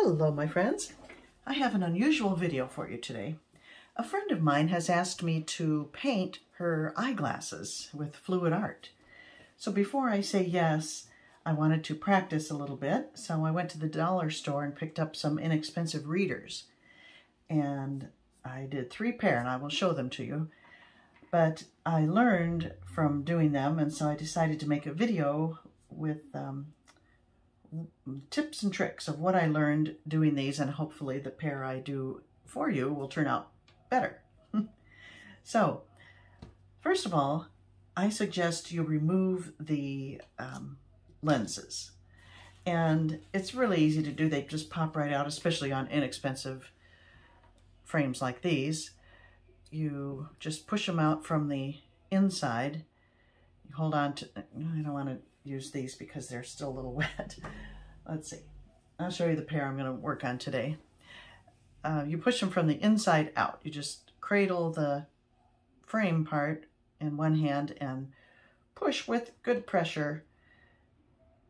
Hello, my friends. I have an unusual video for you today. A friend of mine has asked me to paint her eyeglasses with fluid art. So before I say yes, I wanted to practice a little bit, so I went to the dollar store and picked up some inexpensive readers. And I did three pair, and I will show them to you. But I learned from doing them, and so I decided to make a video with um, tips and tricks of what I learned doing these, and hopefully the pair I do for you will turn out better. so, first of all, I suggest you remove the um, lenses. And it's really easy to do. They just pop right out, especially on inexpensive frames like these. You just push them out from the inside. You hold on to, I don't want to use these because they're still a little wet. Let's see. I'll show you the pair I'm going to work on today. Uh, you push them from the inside out. You just cradle the frame part in one hand and push with good pressure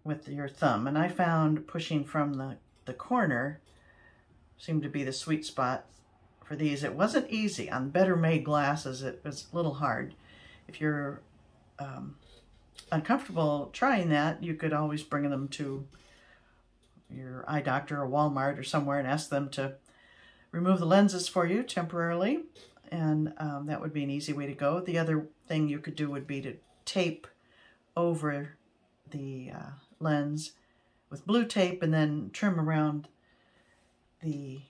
with your thumb. And I found pushing from the, the corner seemed to be the sweet spot for these. It wasn't easy. On better made glasses, it was a little hard. If you're um, uncomfortable trying that, you could always bring them to your eye doctor or Walmart or somewhere and ask them to remove the lenses for you temporarily. And um, that would be an easy way to go. The other thing you could do would be to tape over the uh, lens with blue tape and then trim around the,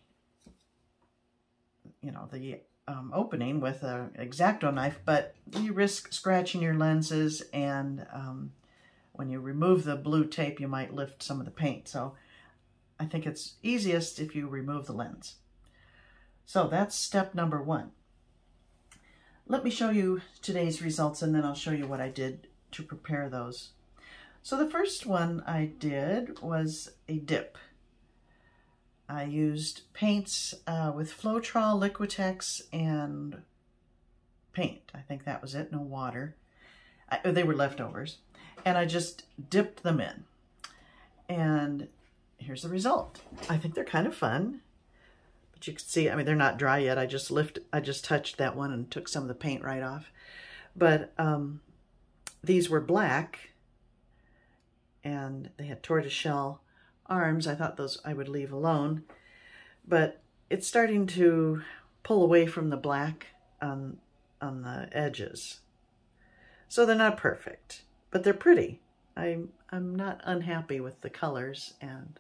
you know, the um, opening with an X-Acto knife, but you risk scratching your lenses and um, when you remove the blue tape, you might lift some of the paint. So I think it's easiest if you remove the lens. So that's step number one. Let me show you today's results and then I'll show you what I did to prepare those. So the first one I did was a dip. I used paints uh, with Floetrol, Liquitex, and paint. I think that was it, no water. I, they were leftovers. And I just dipped them in. And here's the result. I think they're kind of fun. But you can see, I mean, they're not dry yet. I just lift, I just touched that one and took some of the paint right off. But um, these were black and they had tortoiseshell arms. I thought those I would leave alone, but it's starting to pull away from the black on, on the edges. So they're not perfect, but they're pretty. I'm, I'm not unhappy with the colors and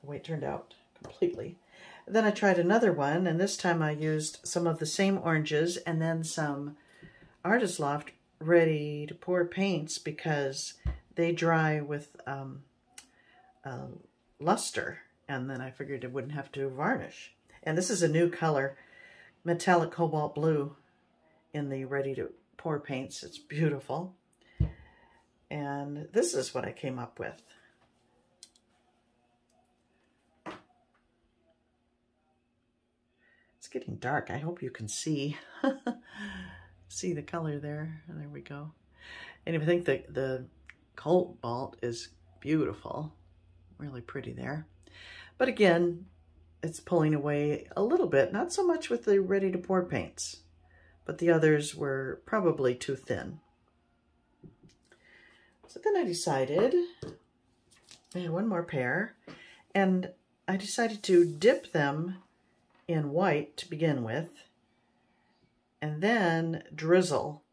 the way it turned out completely. Then I tried another one, and this time I used some of the same oranges and then some Artist Loft ready to pour paints because they dry with um, uh, luster, and then I figured it wouldn't have to varnish. And this is a new color, metallic cobalt blue in the ready to pour paints. It's beautiful. And this is what I came up with. It's getting dark. I hope you can see see the color there. There we go. And I think the, the cobalt is beautiful. Really pretty there. But again, it's pulling away a little bit, not so much with the ready to pour paints, but the others were probably too thin. So then I decided, I had one more pair, and I decided to dip them in white to begin with, and then drizzle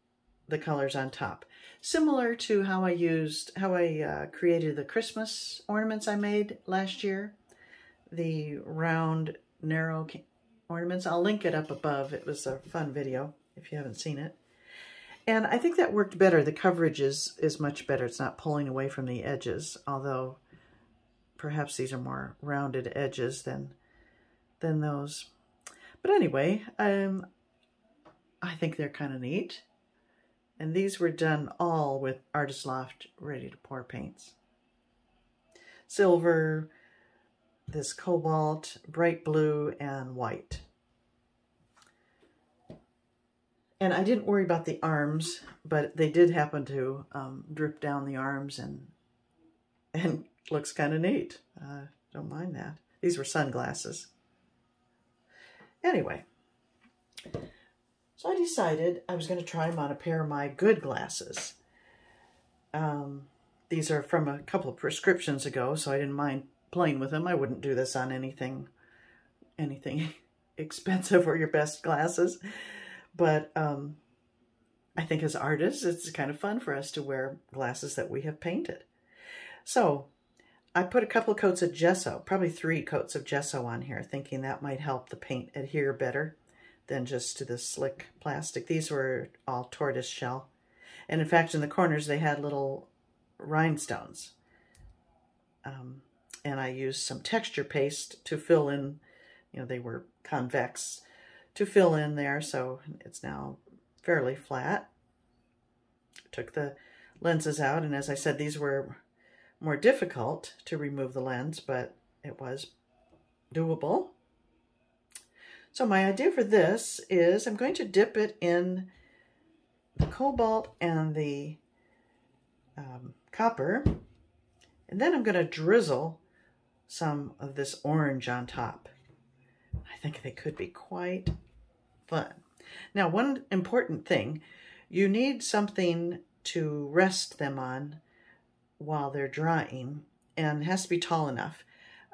the colors on top. Similar to how I used, how I uh, created the Christmas ornaments I made last year. The round, narrow ornaments. I'll link it up above. It was a fun video if you haven't seen it. And I think that worked better. The coverage is, is much better. It's not pulling away from the edges, although perhaps these are more rounded edges than, than those. But anyway, um, I think they're kind of neat. And these were done all with Artist Loft Ready to Pour paints. Silver, this cobalt, bright blue, and white. And I didn't worry about the arms, but they did happen to um, drip down the arms and and looks kind of neat. Uh, Don't mind that. These were sunglasses. Anyway, so I decided I was going to try them on a pair of my good glasses. Um, these are from a couple of prescriptions ago, so I didn't mind playing with them. I wouldn't do this on anything, anything expensive or your best glasses. But um, I think as artists, it's kind of fun for us to wear glasses that we have painted. So I put a couple coats of gesso, probably three coats of gesso on here, thinking that might help the paint adhere better than just to the slick plastic. These were all tortoise shell. And in fact, in the corners, they had little rhinestones. Um, and I used some texture paste to fill in, you know, they were convex, to fill in there. So it's now fairly flat. Took the lenses out. And as I said, these were more difficult to remove the lens, but it was doable. So my idea for this is I'm going to dip it in the cobalt and the um, copper, and then I'm going to drizzle some of this orange on top. I think they could be quite fun. Now, one important thing, you need something to rest them on while they're drying and has to be tall enough.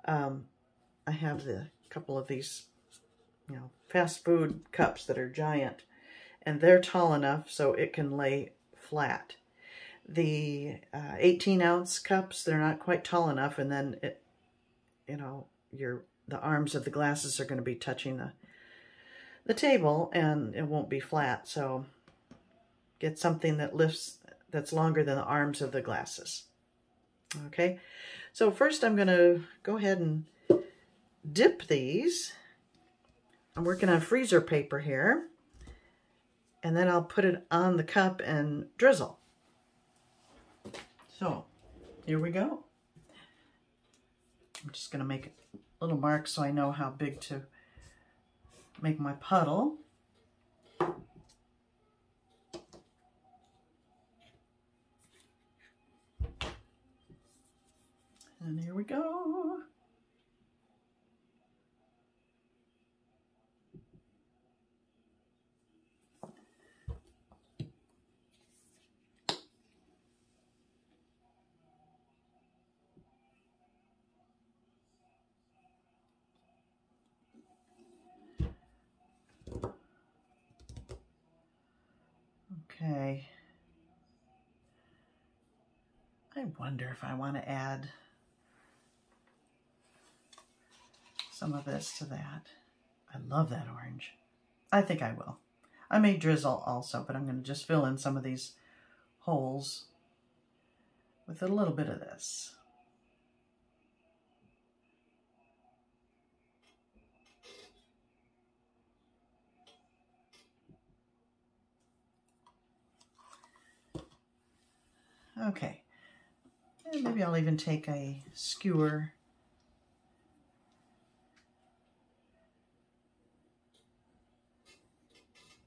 Um, I have the couple of these, you know, fast food cups that are giant and they're tall enough so it can lay flat. The uh, 18 ounce cups, they're not quite tall enough and then it, you know, your the arms of the glasses are going to be touching the the table and it won't be flat. So get something that lifts that's longer than the arms of the glasses. Okay, so first I'm going to go ahead and dip these. I'm working on freezer paper here. And then I'll put it on the cup and drizzle. So, here we go. I'm just going to make a little mark so I know how big to make my puddle. And here we go. Okay. I wonder if I want to add some of this to that. I love that orange. I think I will. I may drizzle also, but I'm going to just fill in some of these holes with a little bit of this. Okay. And maybe I'll even take a skewer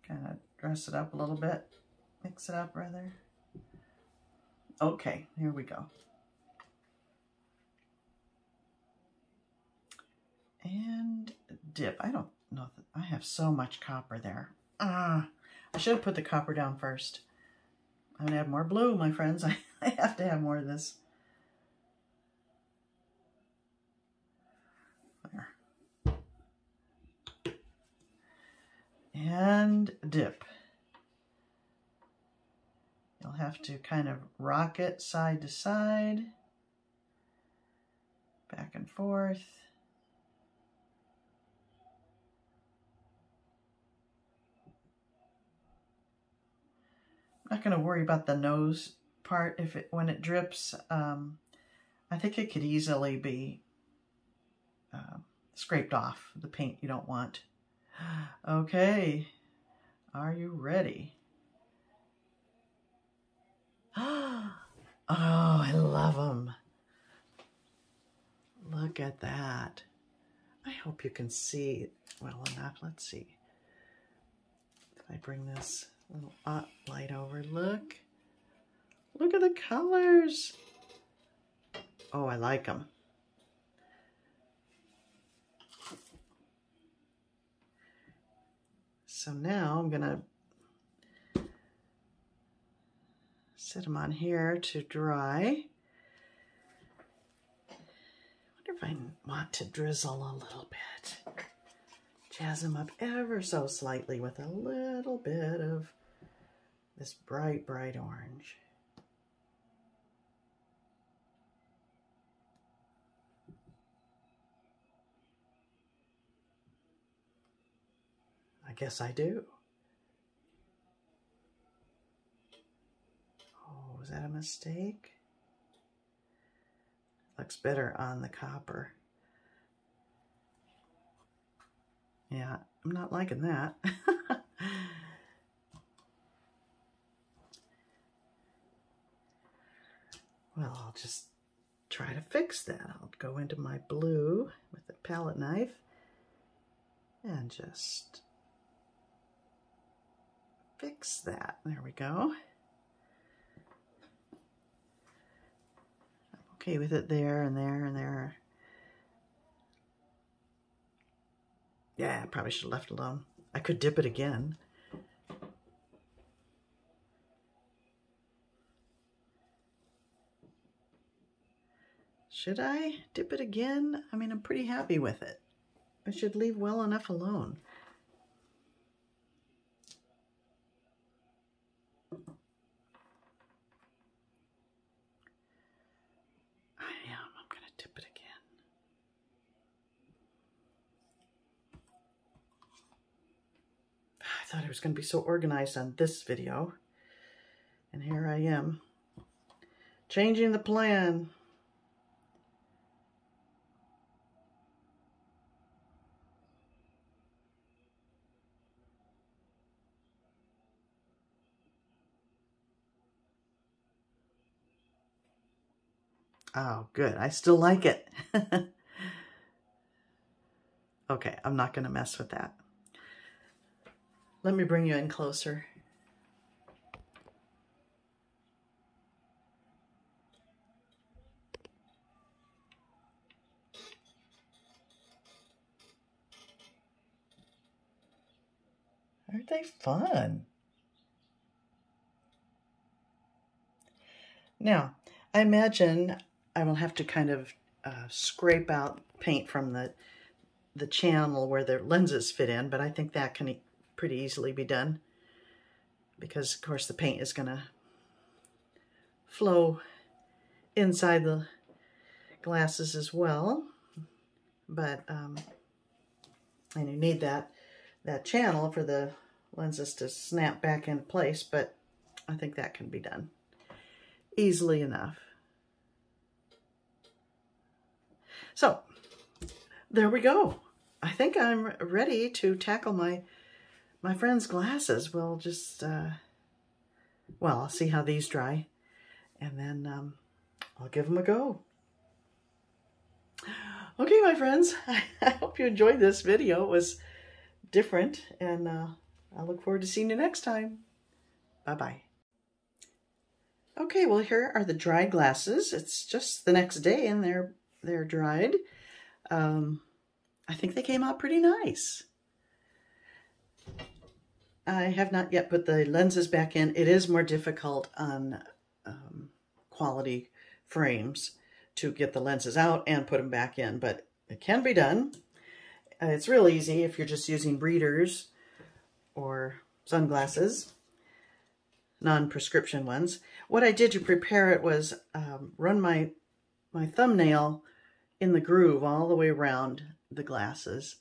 kind of dress it up a little bit, mix it up rather. Okay, here we go. And dip. I don't know. I have so much copper there. Ah, I should have put the copper down first. I'm going to add more blue, my friends. I, I have to have more of this. There. And dip. You'll have to kind of rock it side to side, back and forth. Not going to worry about the nose part if it when it drips. Um, I think it could easily be uh, scraped off the paint you don't want. Okay, are you ready? Oh, I love them. Look at that. I hope you can see well enough. Let's see. Can I bring this little light overlook. Look at the colors. Oh, I like them. So now I'm going to set them on here to dry. I wonder if I want to drizzle a little bit. Jazz them up ever so slightly with a little bit of this bright, bright orange. I guess I do. Oh, was that a mistake? Looks better on the copper. Yeah, I'm not liking that. well, I'll just try to fix that. I'll go into my blue with a palette knife and just fix that. There we go. I'm okay with it there and there and there. Yeah, I probably should have left alone. I could dip it again. Should I dip it again? I mean, I'm pretty happy with it. I should leave well enough alone. I am. I'm gonna dip it again. I thought I was going to be so organized on this video. And here I am, changing the plan. Oh, good. I still like it. okay, I'm not going to mess with that. Let me bring you in closer. Aren't they fun? Now, I imagine I will have to kind of uh, scrape out paint from the the channel where the lenses fit in, but I think that can pretty easily be done. Because of course the paint is going to flow inside the glasses as well. But um, and you need that that channel for the lenses to snap back in place but I think that can be done easily enough so there we go I think I'm ready to tackle my my friend's glasses We'll just, uh, well, I'll see how these dry, and then um, I'll give them a go. Okay, my friends, I hope you enjoyed this video. It was different, and uh, I look forward to seeing you next time. Bye-bye. Okay, well, here are the dry glasses. It's just the next day, and they're they're dried. Um, I think they came out pretty nice. I have not yet put the lenses back in. It is more difficult on um, quality frames to get the lenses out and put them back in, but it can be done. Uh, it's real easy if you're just using readers or sunglasses, non-prescription ones. What I did to prepare it was um, run my, my thumbnail in the groove all the way around the glasses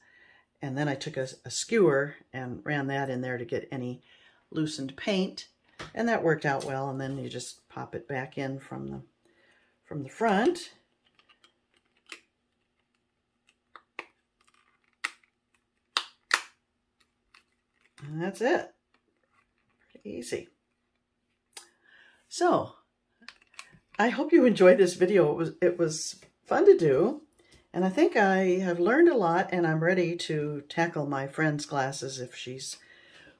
and then I took a, a skewer and ran that in there to get any loosened paint. And that worked out well. And then you just pop it back in from the, from the front. And that's it. Pretty easy. So, I hope you enjoyed this video. It was, it was fun to do. And I think I have learned a lot and I'm ready to tackle my friend's classes if she's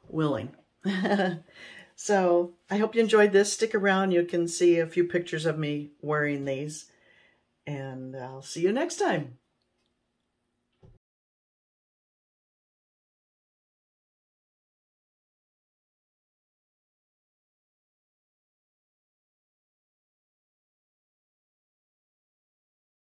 willing. so I hope you enjoyed this. Stick around. You can see a few pictures of me wearing these. And I'll see you next time.